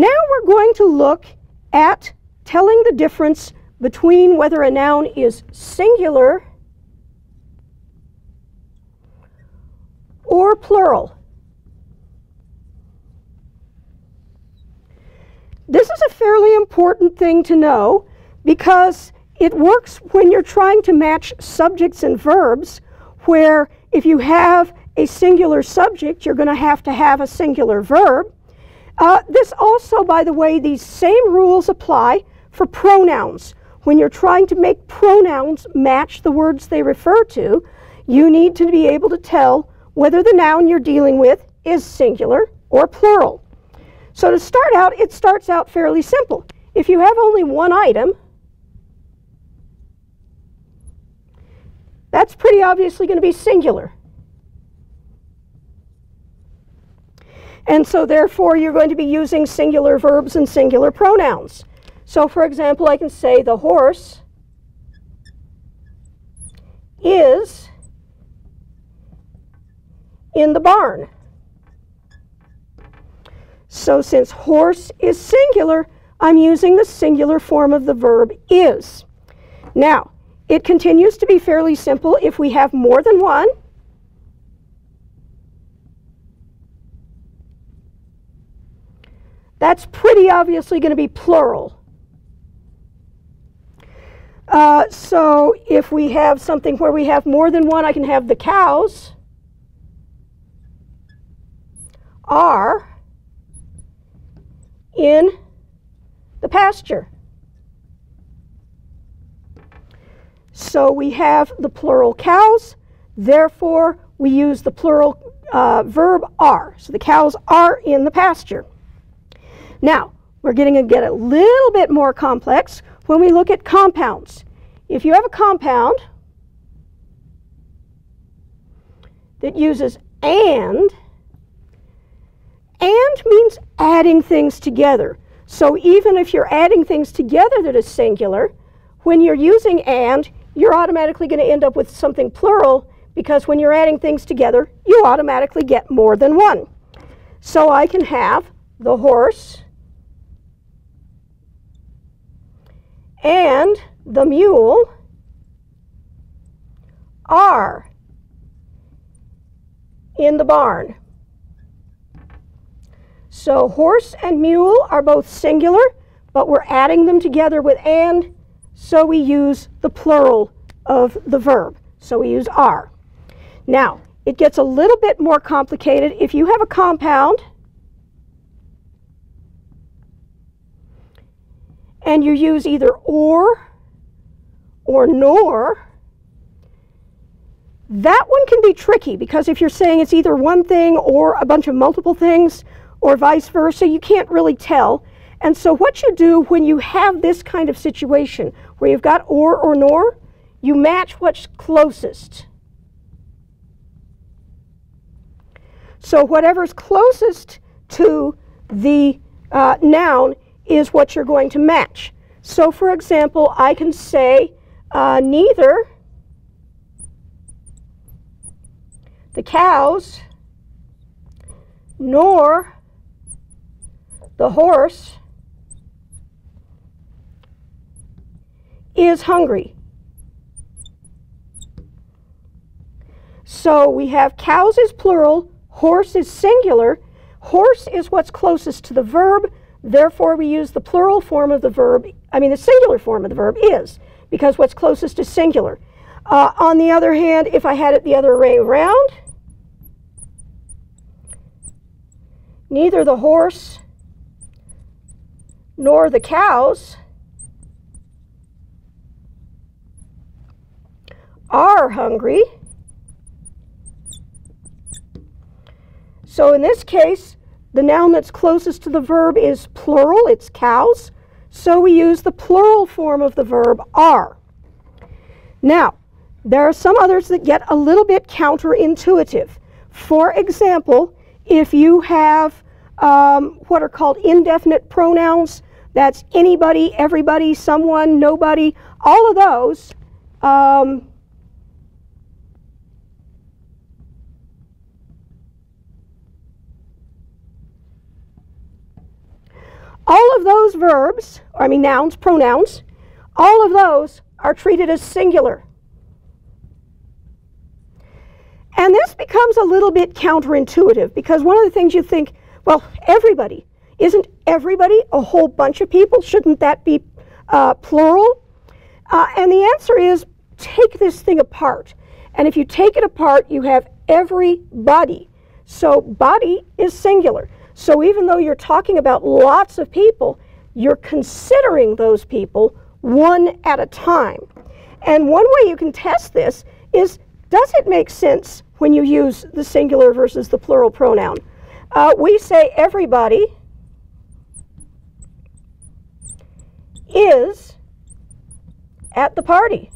Now we're going to look at telling the difference between whether a noun is singular or plural. This is a fairly important thing to know because it works when you're trying to match subjects and verbs where if you have a singular subject, you're going to have to have a singular verb. Uh, this also, by the way, these same rules apply for pronouns. When you're trying to make pronouns match the words they refer to, you need to be able to tell whether the noun you're dealing with is singular or plural. So to start out, it starts out fairly simple. If you have only one item, that's pretty obviously going to be singular. And so therefore you're going to be using singular verbs and singular pronouns. So for example, I can say the horse is in the barn. So since horse is singular, I'm using the singular form of the verb is. Now, it continues to be fairly simple if we have more than one. That's pretty obviously going to be plural. Uh, so if we have something where we have more than one, I can have the cows are in the pasture. So we have the plural cows, therefore we use the plural uh, verb are. So the cows are in the pasture. Now, we're getting to get a little bit more complex when we look at compounds. If you have a compound that uses and, and means adding things together. So even if you're adding things together that is singular, when you're using and, you're automatically going to end up with something plural because when you're adding things together, you automatically get more than one. So I can have the horse and the mule are in the barn. So horse and mule are both singular, but we're adding them together with and, so we use the plural of the verb. So we use are. Now, it gets a little bit more complicated. If you have a compound and you use either or or nor, that one can be tricky because if you're saying it's either one thing or a bunch of multiple things or vice versa, you can't really tell. And so what you do when you have this kind of situation where you've got or or nor, you match what's closest. So whatever's closest to the uh, noun is what you're going to match. So for example, I can say uh, neither the cows nor the horse is hungry. So we have cows is plural, horse is singular. Horse is what's closest to the verb, Therefore, we use the plural form of the verb, I mean the singular form of the verb is, because what's closest is singular. Uh, on the other hand, if I had it the other way around, neither the horse nor the cows are hungry. So in this case, the noun that's closest to the verb is plural, it's cows. So we use the plural form of the verb are. Now, there are some others that get a little bit counterintuitive. For example, if you have um, what are called indefinite pronouns, that's anybody, everybody, someone, nobody, all of those, um, of those verbs, I mean nouns, pronouns, all of those are treated as singular. And this becomes a little bit counterintuitive because one of the things you think, well, everybody, isn't everybody a whole bunch of people? Shouldn't that be uh, plural? Uh, and the answer is take this thing apart. And if you take it apart, you have everybody. So body is singular. So even though you're talking about lots of people, you're considering those people one at a time. And one way you can test this is does it make sense when you use the singular versus the plural pronoun? Uh, we say everybody is at the party.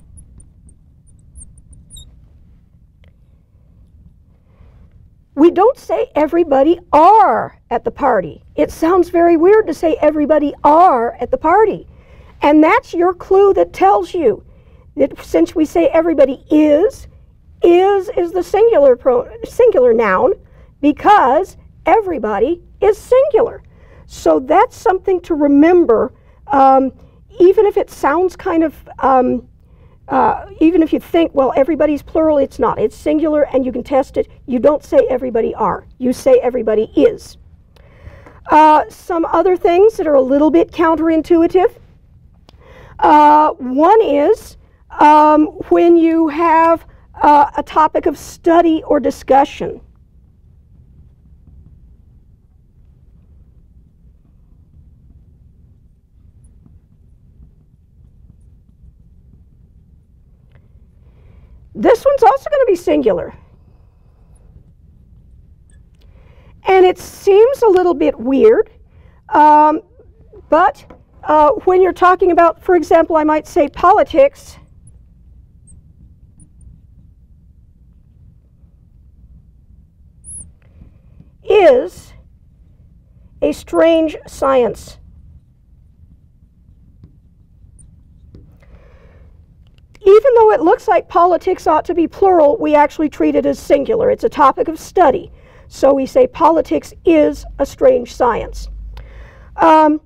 We don't say everybody are at the party. It sounds very weird to say everybody are at the party. And that's your clue that tells you that since we say everybody is, is is the singular pro, singular noun because everybody is singular. So that's something to remember um, even if it sounds kind of, um, uh, even if you think, well, everybody's plural, it's not. It's singular and you can test it. You don't say everybody are. You say everybody is. Uh, some other things that are a little bit counterintuitive. Uh, one is um, when you have uh, a topic of study or discussion. This one's also going to be singular. And it seems a little bit weird, um, but uh, when you're talking about, for example, I might say politics, is a strange science. even though it looks like politics ought to be plural, we actually treat it as singular. It's a topic of study. So we say politics is a strange science. Um,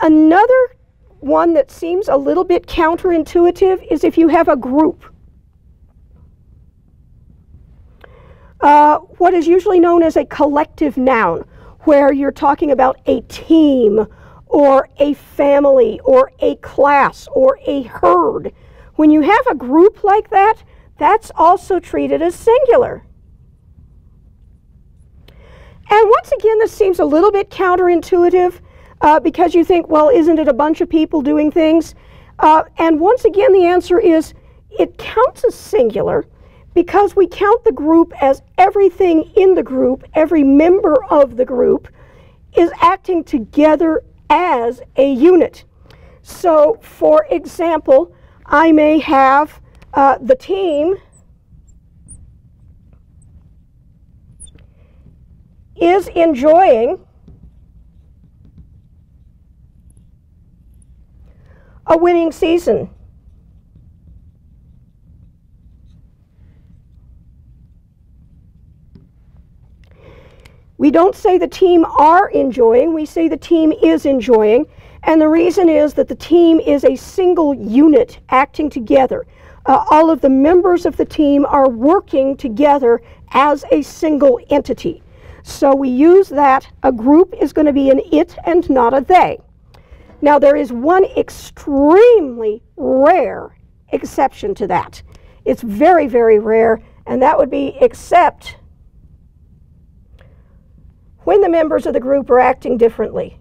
another one that seems a little bit counterintuitive is if you have a group. Uh, what is usually known as a collective noun, where you're talking about a team or a family or a class or a herd. When you have a group like that, that's also treated as singular. And once again, this seems a little bit counterintuitive uh, because you think, well, isn't it a bunch of people doing things? Uh, and once again, the answer is it counts as singular because we count the group as everything in the group, every member of the group is acting together as a unit. So, for example, I may have uh, the team is enjoying a winning season. We don't say the team are enjoying, we say the team is enjoying. And the reason is that the team is a single unit acting together. Uh, all of the members of the team are working together as a single entity. So we use that a group is going to be an it and not a they. Now, there is one extremely rare exception to that. It's very, very rare, and that would be except when the members of the group are acting differently.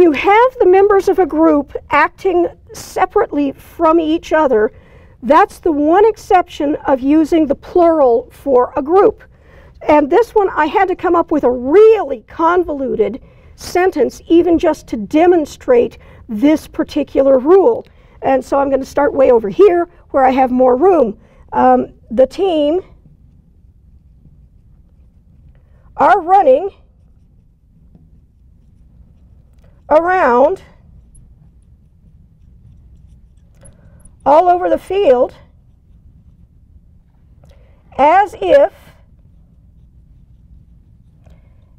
You have the members of a group acting separately from each other, that's the one exception of using the plural for a group. And this one, I had to come up with a really convoluted sentence even just to demonstrate this particular rule. And so I'm going to start way over here where I have more room. Um, the team are running around all over the field as if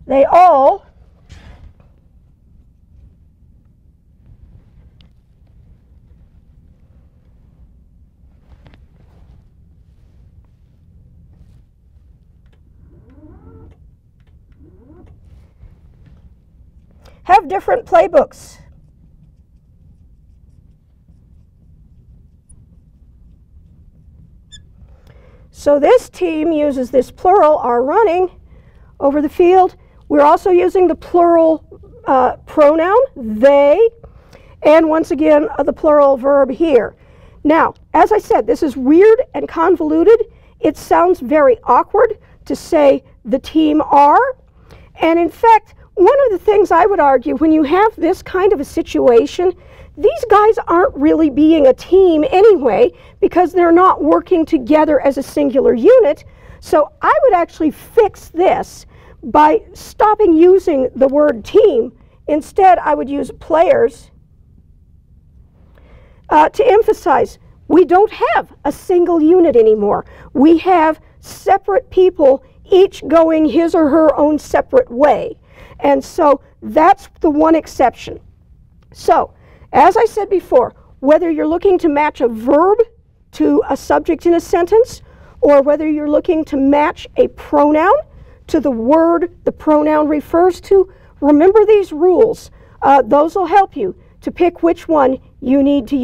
they all different playbooks. So this team uses this plural, are running, over the field. We're also using the plural uh, pronoun, they, and once again, uh, the plural verb here. Now, as I said, this is weird and convoluted. It sounds very awkward to say the team are. And in fact, one of the things I would argue when you have this kind of a situation, these guys aren't really being a team anyway because they're not working together as a singular unit. So I would actually fix this by stopping using the word team. Instead, I would use players uh, to emphasize we don't have a single unit anymore. We have separate people, each going his or her own separate way. And so that's the one exception. So, as I said before, whether you're looking to match a verb to a subject in a sentence, or whether you're looking to match a pronoun to the word the pronoun refers to, remember these rules. Uh, those will help you to pick which one you need to use.